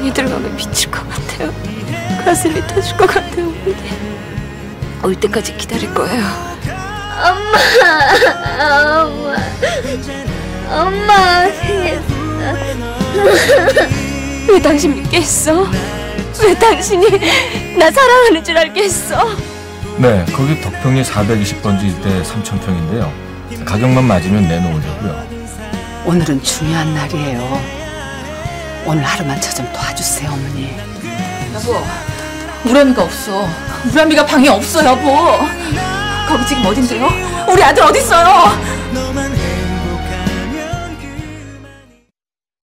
방에 들어가면 미칠 것 같아요. 가슴이 터질 것 같아요, 어머니. 올 때까지 기다릴 거예요. 엄마, 엄마, 엄마? 왜 당신 믿겠어? 왜 당신이 나 사랑하는 줄 알겠어? 네, 거기 덕평리 420번지 일대 3,000평인데요. 가격만 맞으면 내놓으려고요. 오늘은 중요한 날이에요. 오늘 하루만 저 좀 도와주세요, 어머니. 여보, 우람이가 없어. 우람이가 방에 없어, 여보. 거기 지금 어딘데요? 우리 아들 어딨어요?